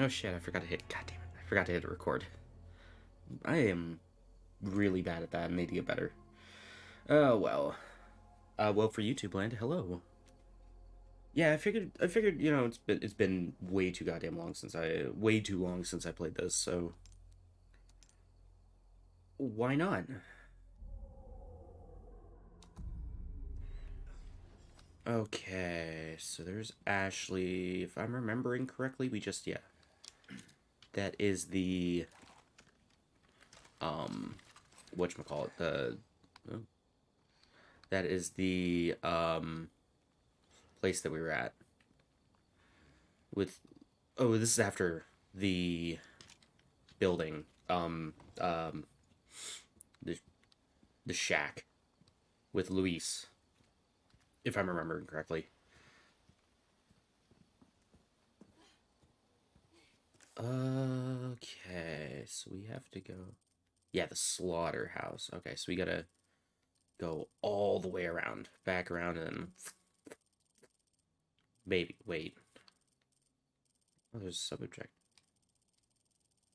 Oh shit, I forgot to hit. God damn it. I forgot to hit record. I am really bad at that. To get better. Oh, well. Uh, well, for YouTube land, hello. Yeah, I figured, I figured, you know, it's been, it's been way too goddamn long since I, way too long since I played this, so. Why not? Okay, so there's Ashley. If I'm remembering correctly, we just, yeah. That is the, um, what you call it the, oh, that is the, um, place that we were at. With, oh, this is after the building, um, um, the, the shack with Luis if I'm remembering correctly. Okay, so we have to go. Yeah, the slaughterhouse. Okay, so we gotta go all the way around, back around, and maybe wait. Oh, there's a sub-objective.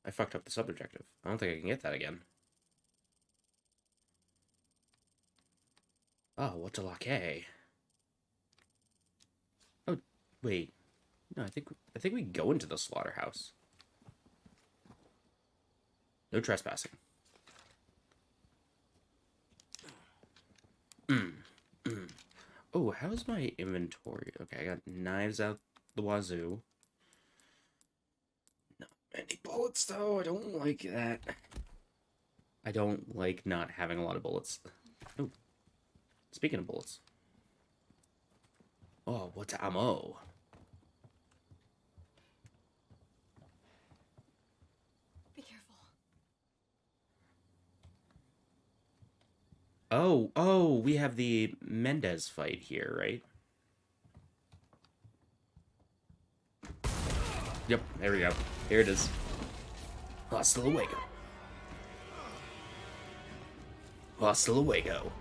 I fucked up the sub-objective. I don't think I can get that again. Oh, what's a lackey? Oh, wait. No, I think I think we go into the slaughterhouse. No trespassing. Oh, how's my inventory? Okay, I got knives out the wazoo. Not many bullets, though. I don't like that. I don't like not having a lot of bullets. Oh, speaking of bullets. Oh, what's ammo? Oh, oh, we have the Mendez fight here, right? Yep, there we go. Here it is. Hasta luego. Hasta luego.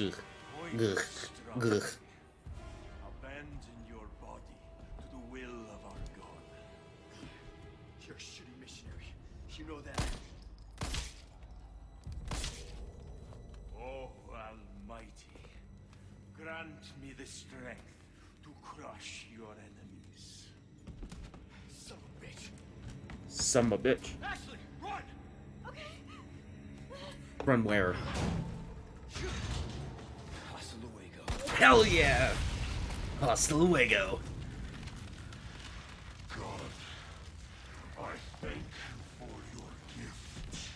Ugh. Ugh. Ugh. Grant me the strength to crush your enemies. Son of a bitch. Son of a bitch. Ashley, run! Okay. Run where? Hasta luego. Hell yeah! Hasta luego. God, I thank you for your gift.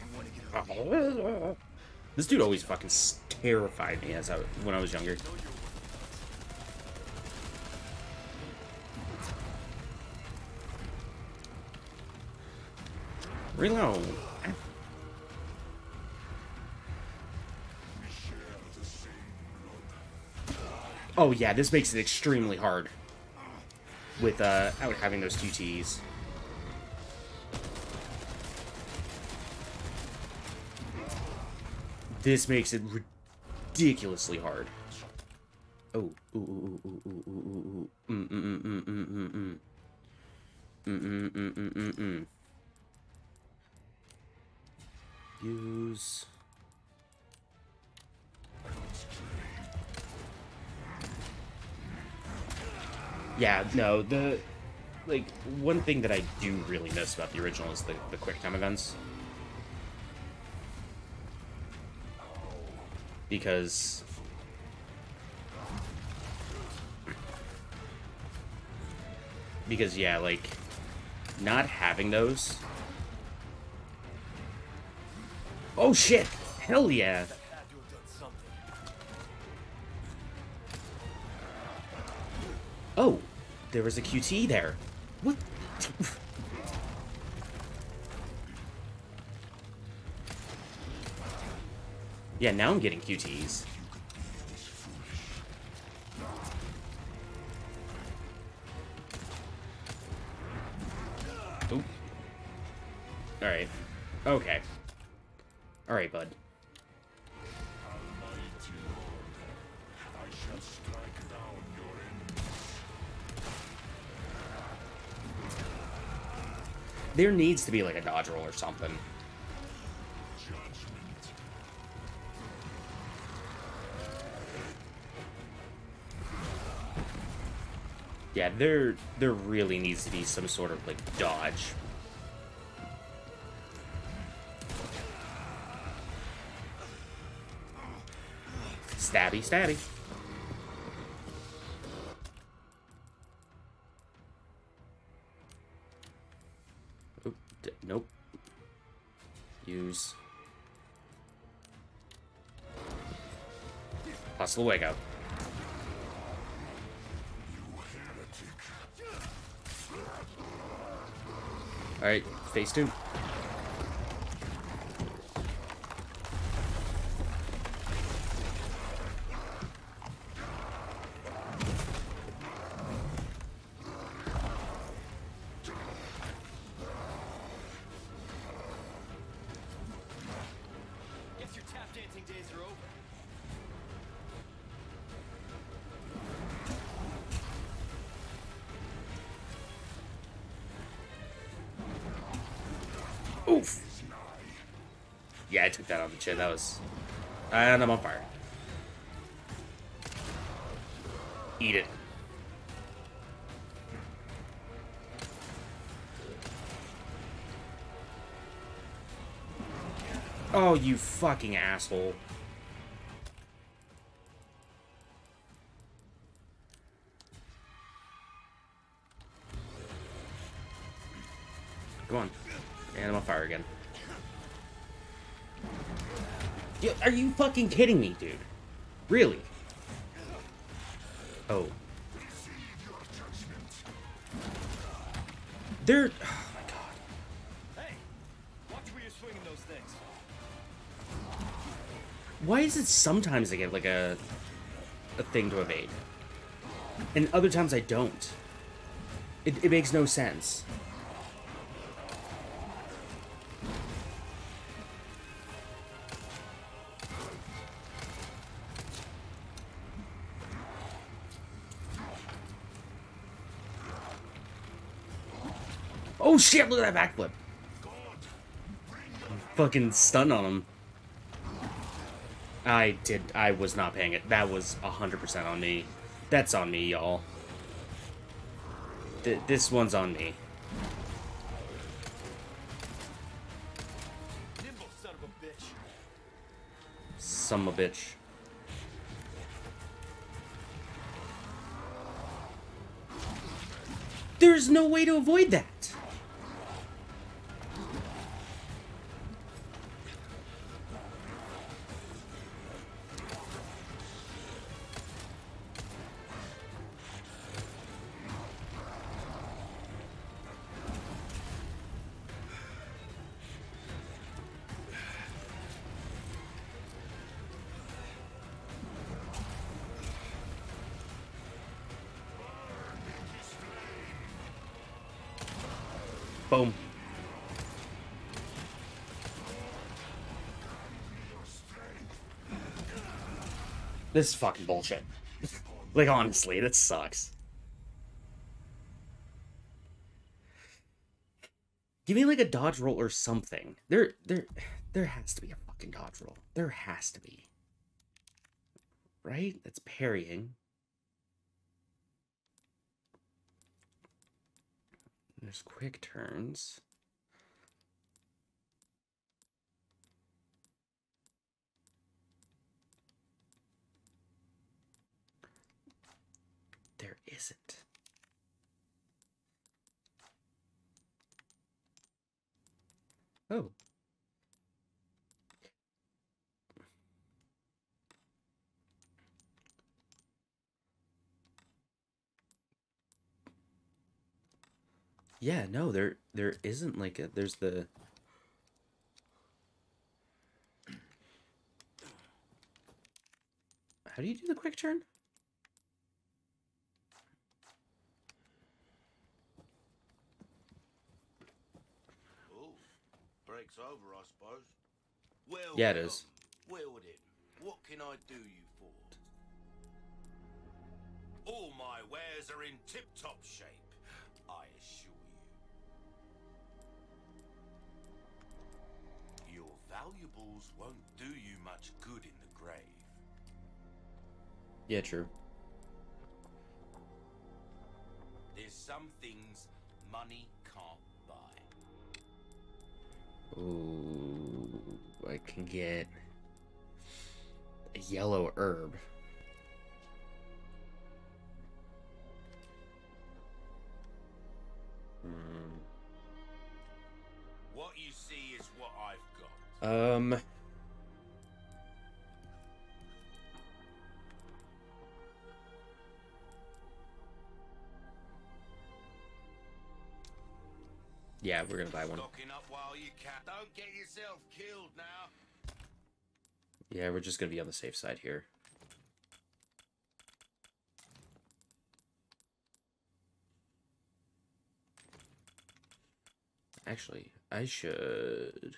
I want to get out. This dude always fucking s- terrified me as I when I was younger. Reload. Oh yeah, this makes it extremely hard with uh out having those QTs. This makes it ridiculously hard. Oh, ooh, ooh, ooh, ooh, ooh, ooh, ooh, ooh. Mm, mm, mm, mm, mm, mm, mm. Mm, mm, mm, mm, mm, mm. Use. Yeah, no, the like one thing that I do really miss about the original is the the quick time events. Because because yeah, like not having those. Oh shit! Hell yeah! Oh, there was a QT there. What? yeah, now I'm getting QTs. Alright. Okay. All right, bud. There needs to be like a dodge roll or something. Yeah, there there really needs to be some sort of like dodge. Stabby, stabby. Oop, nope. Use. Plus Luego. Alright, face tuned. Oof. Yeah, I took that on the chin. That was. And I'm on fire. Eat it. Oh, you fucking asshole. Are you fucking kidding me, dude? Really? Oh. They're. Oh my god. Hey, watch where you're swinging those things. Why is it sometimes I get like a a thing to evade, and other times I don't? It, it makes no sense. Shit, look at that backflip. Fucking stun on him. I did. I was not paying it. That was 100% on me. That's on me, y'all. Th this one's on me. Some a bitch. There's no way to avoid that. Boom. This is fucking bullshit. like honestly, that sucks. Give me like a dodge roll or something. There there there has to be a fucking dodge roll. There has to be. Right? That's parrying. There's quick turns. There isn't. Oh. Yeah, no, there there isn't like a there's the How do you do the quick turn? Break's over, I suppose. Welcome. Yeah, it is. Well then, what can I do you for? All my wares are in tip-top shape, valuables won't do you much good in the grave. Yeah, true. There's some things money can't buy. Ooh, I can get a yellow herb. You see is what I've got. Um. Yeah, we're gonna buy one. Up while you can. Don't get yourself killed now. Yeah, we're just gonna be on the safe side here. Actually, I should.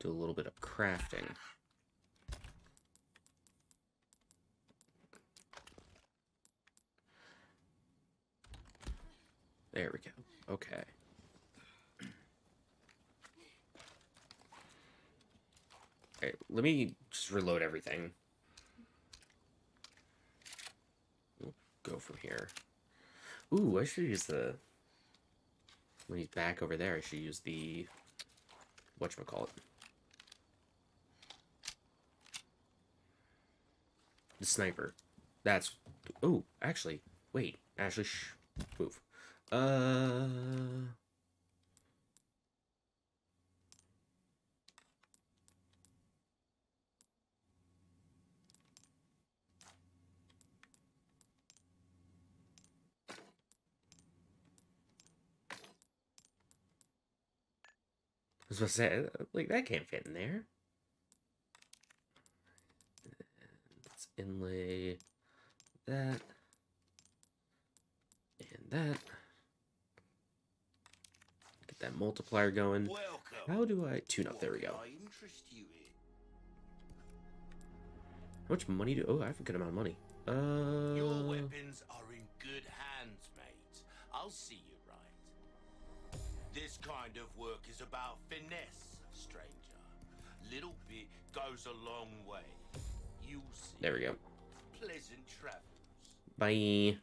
Do a little bit of crafting. There we go. Okay. Okay, let me just reload everything. We'll go from here. Ooh, I should use the... When he's back over there, I should use the... Whatchamacallit. The sniper. That's... Oh, actually, wait. Actually, shh. Move. Uh... was supposed to say, like, that can't fit in there. Let's inlay that. And that. Get that multiplier going. Welcome. How do I tune up? What There we go. I interest you in? How much money do? Oh, I have a good amount of money. Uh... Your weapons are in good hands, mate. I'll see you. This kind of work is about finesse, stranger. Little bit goes a long way. You'll see. there we go. Pleasant travels. Bye.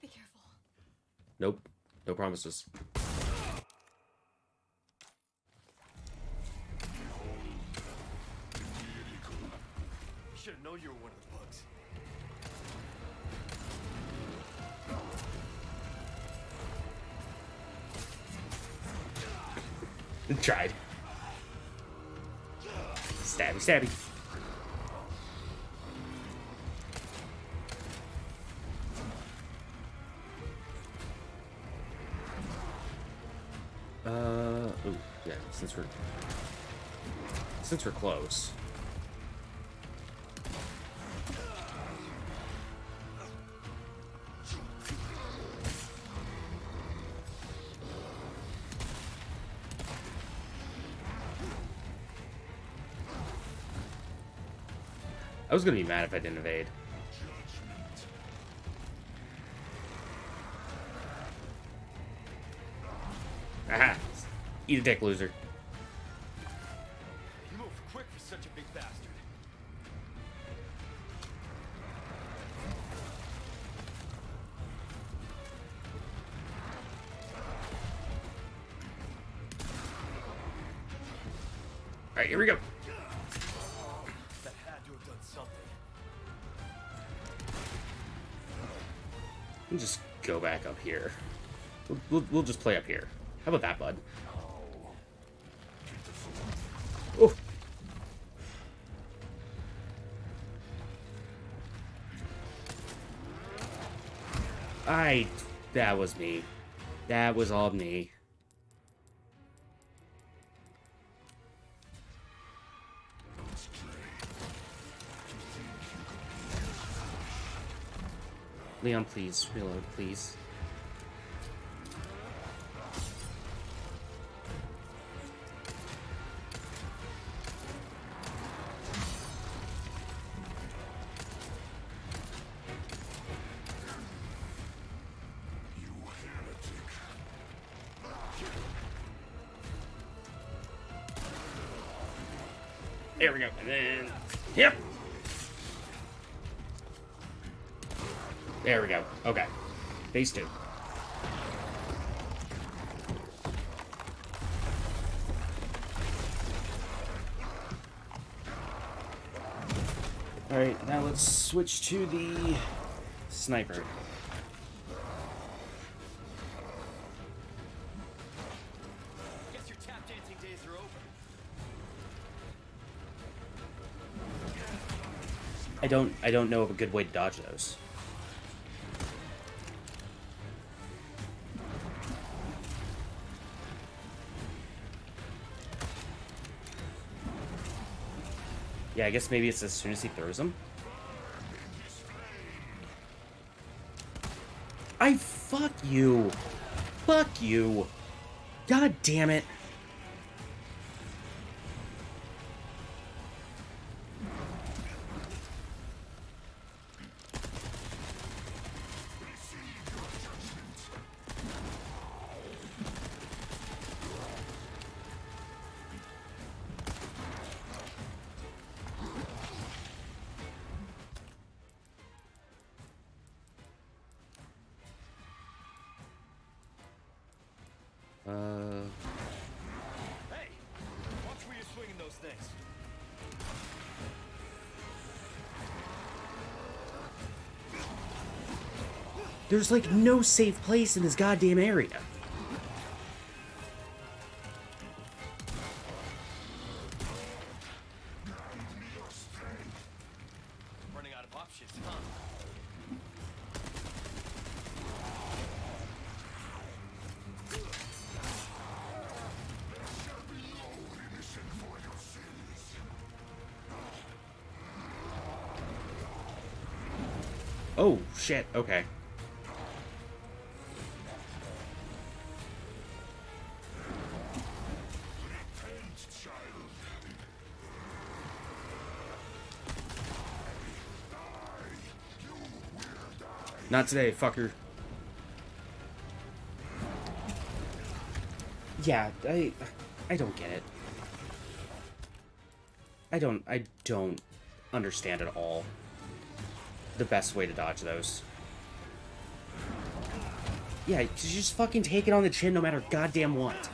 Be careful. Nope. No promises. You should have known you were one of the Tried. Stabby, stabby. Uh, yeah, since we're, since we're close. I was gonna be mad if I didn't evade. Aha! Eat a dick, loser. You move quick for such a big bastard. Alright, here we go. We'll just go back up here. We'll, we'll, we'll just play up here. How about that, bud? Oh! I... That was me. That was all me. Leon, please. Reload, please. Alright, now let's switch to the sniper. Guess your tap dancing days are over. I don't I don't know of a good way to dodge those. Yeah, I guess maybe it's as soon as he throws them. I fuck you. Fuck you. God damn it. There's like no safe place in this goddamn area. Running out of options, huh? Oh shit, okay. Not today, fucker. Yeah, I I don't get it. I don't I don't understand at all the best way to dodge those. Yeah, just fucking take it on the chin no matter goddamn what.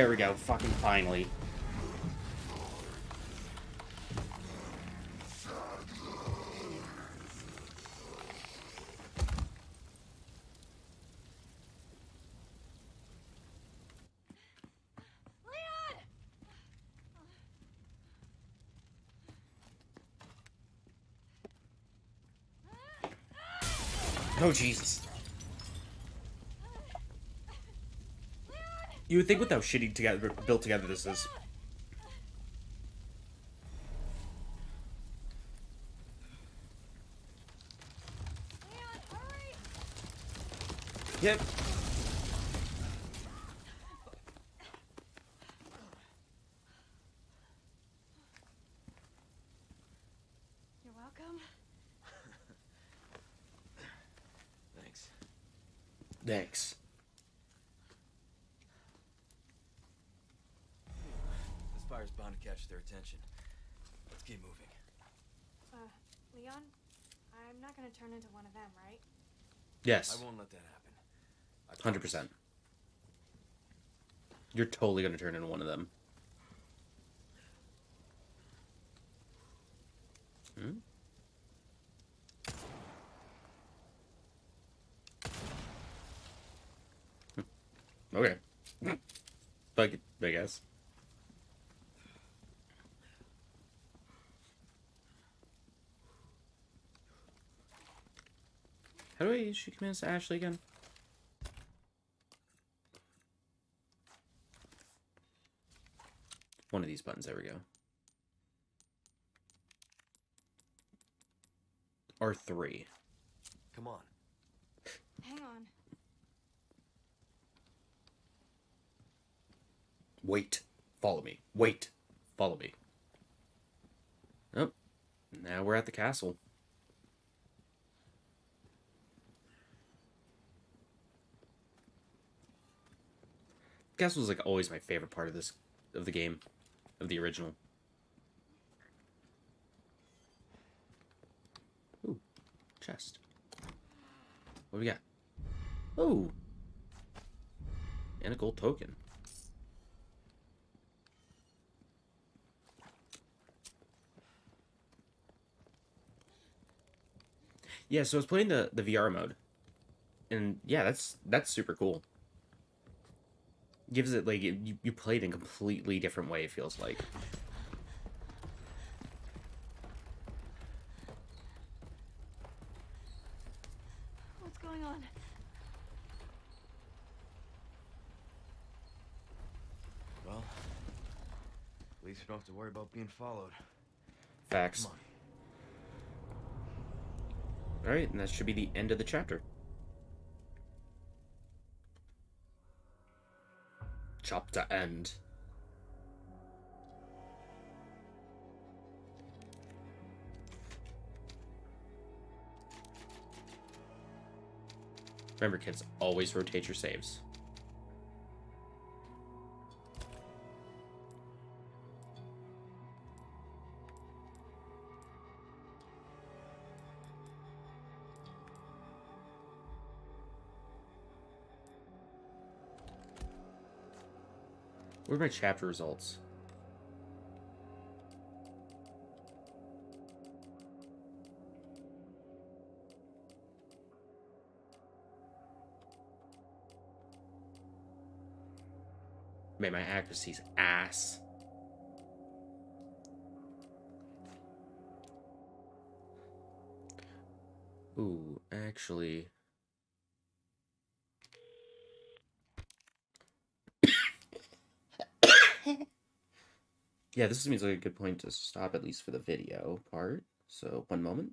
There we go, fucking finally. Oh, Jesus. You would think with how shitty together built together this is. Yep. You're welcome. Thanks. Thanks. This fire's bound to catch their attention. Let's keep moving. Uh, Leon, I'm not gonna turn into one of them, right? Yes, I won't let that happen. Hundred percent. You're totally gonna turn into one of them. Hmm? Hmm. Okay. But I guess. How do I issue commands to Ashley again? One of these buttons, there we go. R3. Come on. Hang on. Wait. Follow me. Wait. Follow me. Oh. Now we're at the castle. Castle is like always my favorite part of this of the game, of the original. Ooh, chest. What do we got? Oh, and a gold token. Yeah, so I was playing the the VR mode, and yeah, that's that's super cool. Gives it like you you play it in a completely different way. It feels like. What's going on? Well, at least we don't have to worry about being followed. Facts. All right, and that should be the end of the chapter. Chapter end. Remember, kids, always rotate your saves. What are my chapter results? Man, my accuracy's ass. Ooh, actually. Yeah, this seems like a good point to stop, at least for the video part. So, one moment.